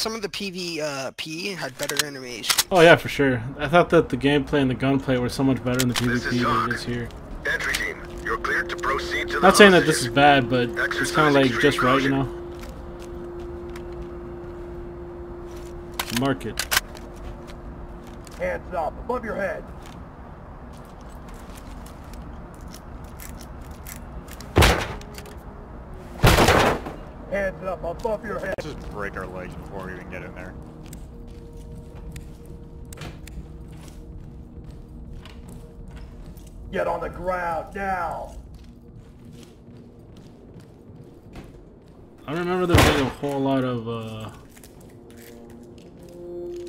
some of the PvP had better animation. Oh yeah, for sure. I thought that the gameplay and the gunplay were so much better in the PvP than Talk. it is here. Entry team, you're cleared to proceed to the Not saying that this is bad, but it's kind of like Exercise just right, you extreme know. Market. Hands up, above your head. Hands up, above your head. Let's just break our legs before we even get in there. Get on the ground now. I remember there being a whole lot of uh,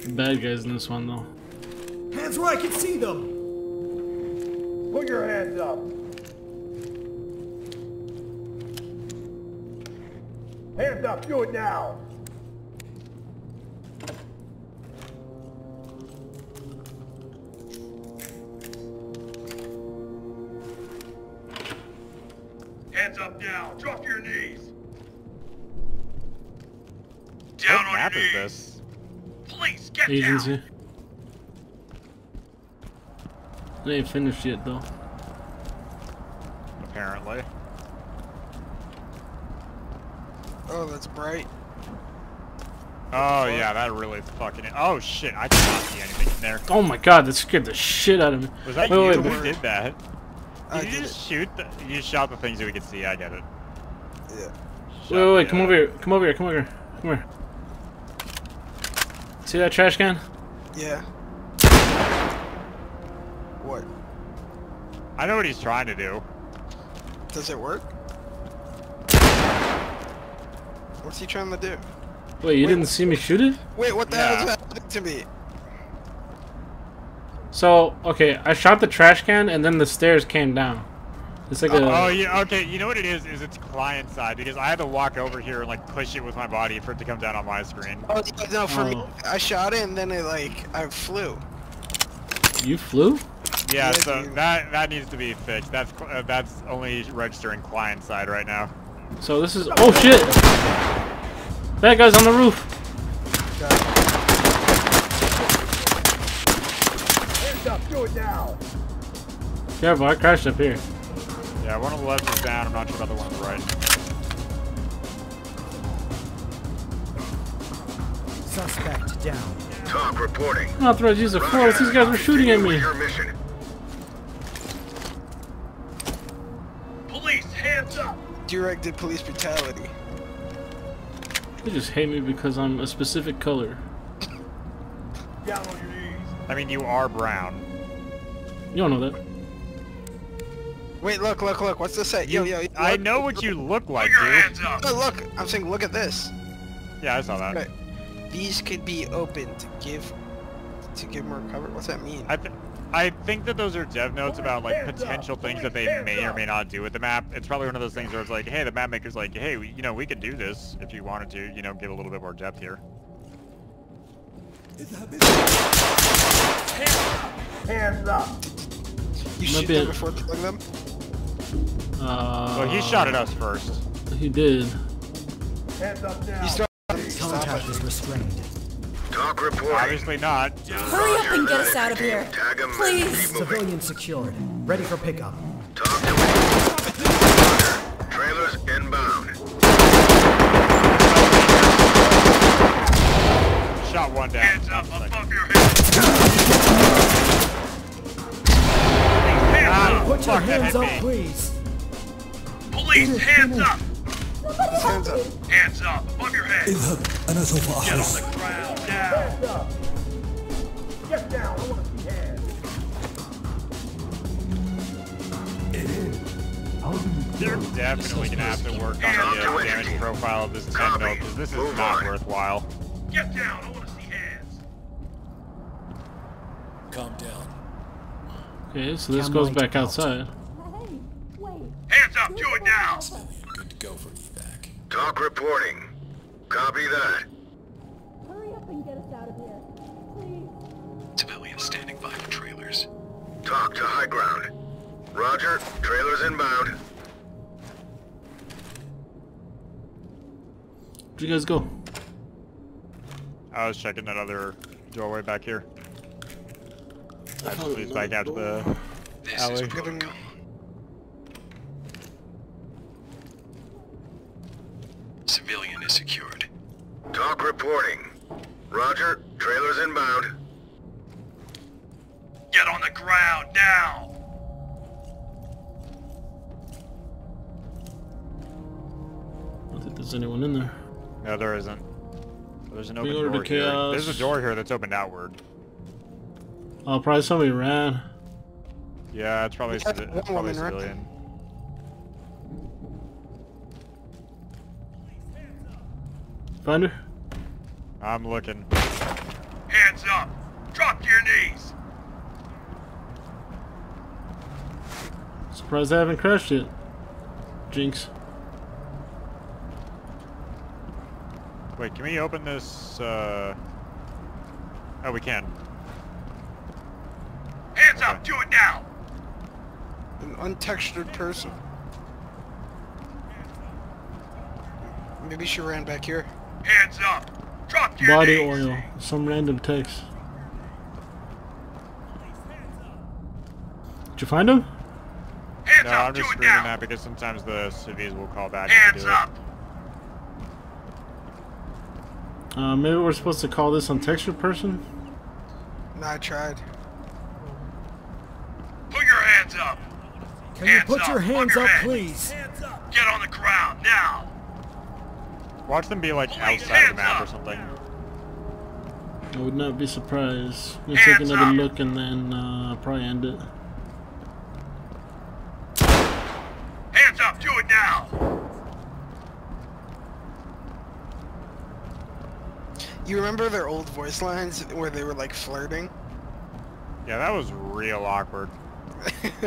bad guys in this one though. Hands where I can see them! Put your hands up. Hands up, do it now. Hands up now, drop your knees. Down what map is this? Please get Agency. They ain't finished yet though. Apparently. Oh, that's bright. Oh yeah, that really fucking. Oh shit, I did not see anything in there. Oh my god, that scared the shit out of me. Was that Wait, you wait, who wait. did that? I Did you did just shoot? The, you shot the things that we could see. I get it. Yeah. Shot Wait, wait, wait, come over here. Come over here. Come over here. Come here. See that trash can? Yeah. What? I know what he's trying to do. Does it work? What's he trying to do? Wait, you Wait. didn't see me shoot it? Wait, what the hell is happening to me? So, okay, I shot the trash can and then the stairs came down. It's like a. Oh yeah, okay. You know what it is? Is it's client side because I had to walk over here and like push it with my body for it to come down on my screen. Oh, no, for me, Oh. I shot it and then it like I flew. You flew? Yeah, Yeah, so dude. that that needs to be fixed. That's uh, that's only registering client side right now. So this is. Oh shit! That guy's on the roof. Hands up, do it now. Careful, I crashed up here. Yeah, one on the left is down. I'm not sure about the one on the right. Suspect down. TOC reporting. I'm not throwing use of force. These guys were shooting at me. with Police, hands up. Directed police brutality. They just hate me because I'm a specific color. Down on your knees. I mean, you are brown. You don't know that. Wait, look, look, look. What's this say? Yo, yo. I look. know what you look like, dude. hands up. Oh, look. I'm saying, look at this. Yeah, I saw that. Right. These could be open to give to give more cover. What's that mean? I, th- I think that those are dev notes about like potential things that they may or may not do with the map. It's probably one of those things where it's like, hey, the map maker's like, hey, we, you know, we could do this if you wanted to, you know, give a little bit more depth here. Hands up. You shoot them before killing them. Uh, Well, he shot at us first. He did. Hands up now. You start. Contact is restrained. TOC reporting. Obviously not. Hurry up and get us out of here. Tag 'em and Please. keep. Civilian secured. Ready for pickup. Talk to me. Trailers inbound. Shot one down. Hands up Second. above your head. Put your hands up, me. please. Police, hands up. Hands up. Hands up above your head. Get on the ground now. Hands up. Get down. I want to see hands. They're definitely gonna have to work on the uh, damage profile of this 10 mil because this is Move not on. worthwhile. Get down. I want to see hands. Calm down. Okay, so this Cam goes back out. outside. Hey, wait. Hands up. Do it now. Good to go for evac. TOC reporting. Copy that. Hurry up and get us out of here. Please. Civilians standing by for trailers. TOC to high ground. Roger. Trailers inbound. Where'd you guys go? I was checking that other doorway back here. I found just leads back out to the. This Alley. is Getting- protocol. Civilian is secured. TOC reporting. Roger, trailers inbound. Get on the ground now! I don't think there's anyone in there. No, there isn't. There's an open door here. chaos. There's a door here that's opened outward. Oh, probably somebody ran. Yeah, it's probably, We had civi- one it's probably woman run. civilian. Find her? I'm looking. Hands up! Drop to your knees! Surprised I haven't crashed yet. Jinx. Wait, can we open this? Uh... Oh, we can. Hands up! Do it now! An untextured person. Maybe she ran back here. Hands up! Drop your Body knees! oil. Some random text. Did you find him? Hands No, up! I'm just it screaming now! that because sometimes the civvies will call back. Hands we do it. up! Uh, maybe we're supposed to call this on untextured person? No, I tried. Put your hands up! Can you put up, your above hands your up, head. please? Get on the ground now! Watch them be like outside the map or something. I would not be surprised. We'll take another up. look and then uh, probably end it. Hands up! Do it now! You remember their old voice lines where they were like flirting? Yeah, that was real awkward.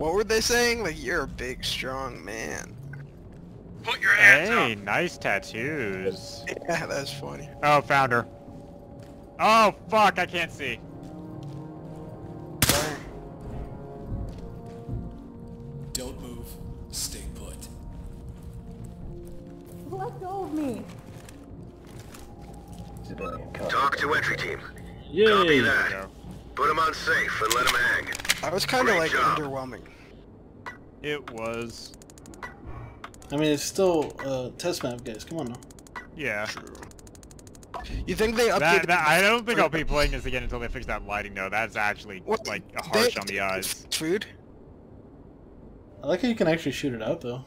what were they saying? Like, you're a big, strong man. Put your hands Hey, up! nice tattoos. Yeah, that's funny. Oh, found her. Oh, fuck, I can't see. Sorry. Don't move. Stay put. Let go of me. TOC to entry team. Copy Yay! There we that. Put them on safe and let them hang. I was kind of like job. underwhelming. It was. I mean, it's still uh, test map, guys. Come on now. Yeah. You think they updated? That, that, I don't think I'll be playing this again until they fix that lighting, though. That's actually, What- like, they- harsh on the eyes. Food? I like how you can actually shoot it out, though.